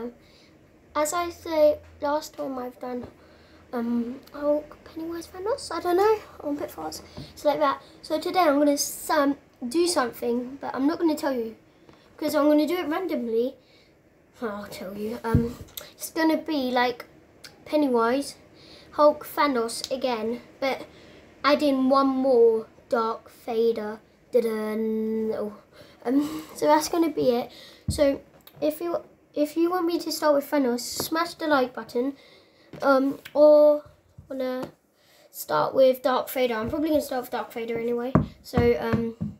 Um, as I say, last time I've done um Hulk, Pennywise, Thanos. I don't know. I'm a bit fast. So like that. So today I'm gonna um, do something, but I'm not gonna tell you because I'm gonna do it randomly. I'll tell you. Um, it's gonna be like Pennywise, Hulk, Thanos again, but add in one more Dark Vader. Oh. Um, so that's gonna be it. So if you if you want me to start with Thanos, smash the like button. Um, or wanna start with Dark Vader. I'm probably gonna start with Dark Vader anyway. So um,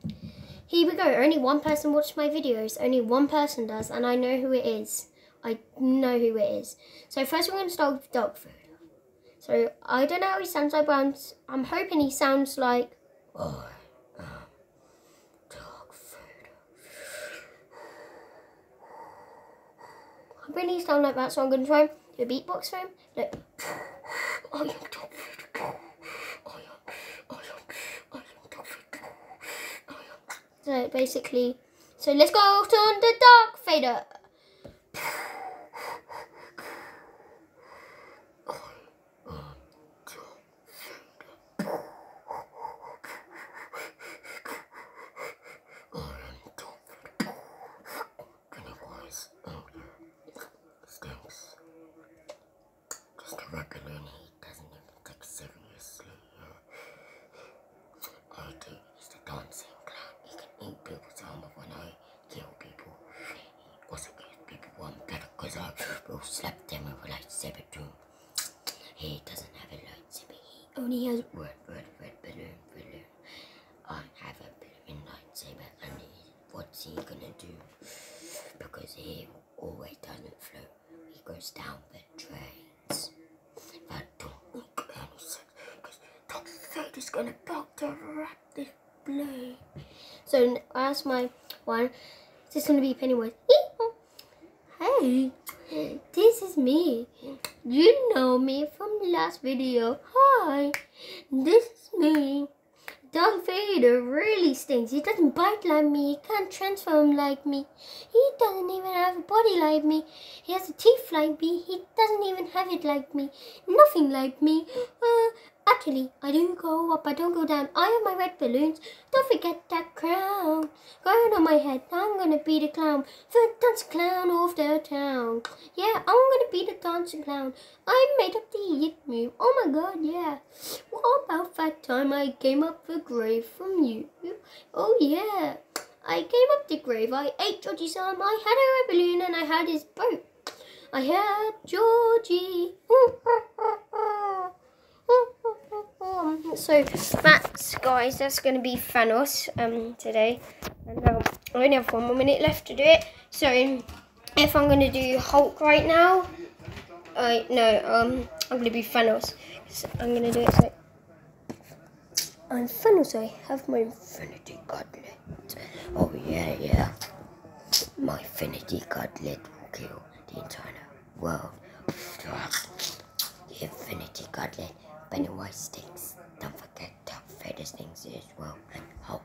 here we go. Only one person watched my videos. Only one person does, and I know who it is. I know who it is. So first we're gonna start with Dark Vader. So I don't know how he sounds like, but I'm, I'm hoping he sounds like. Oh. Really sound like that, so I'm going to try do a beatbox for him. Look. I am. So basically, so let's go on the Dark Vader. Slap them with a lightsaber too. He doesn't have a lightsaber. He only has red, red, red balloon, balloon. I have a balloon lightsaber, and he, what's he gonna do? Because he always doesn't float. He goes down the drains. That don't make any sense. Because Darth Vader's gonna the this blade. So that's my one. This is gonna be Pennywise. Hey. This is me. You know me from the last video. Hi, this is me. Darth Vader really stinks. He doesn't bite like me. He can't transform like me. He doesn't even have a body like me. He has a teeth like me. He doesn't even have it like me. Nothing like me. Uh, Actually, I do go up, I don't go down. I have my red balloons. Don't forget that crown. Going on my head, I'm gonna be the clown. The dance clown of the town. Yeah, I'm gonna be the dancing clown. I made up the hit move. Oh my god, yeah. What about that time I came up the grave from you? Oh yeah. I came up the grave, I ate Georgie's arm, I had a red balloon and I had his boat. I had Georgie. so that's guys, that's going to be Thanos um, today. And I only have one more minute left to do it. So if I'm going to do Hulk right now, I no, um, I'm going to be Thanos. So I'm going to do it so. I'm Thanos. I have my Infinity Gauntlet. Oh yeah, yeah. My Infinity Gauntlet will kill the entire world. The Infinity Gauntlet. Pennywise stinks. Vader stinks as well. And Hulk.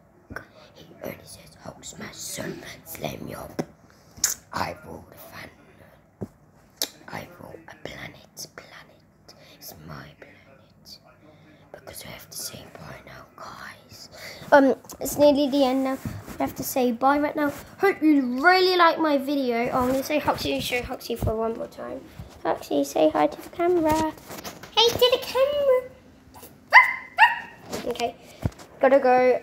He only says Hulk smash son, slam you up. I the fan. I rule a planet. Planet. It's my planet. Because I have to say bye now, guys. Um, it's nearly the end now. I have to say bye right now. Hope you really like my video. Oh, I'm to say Huxley, show Huxley for one more time. Huxley, say hi to the camera. Hey, to the. Okay, gotta go.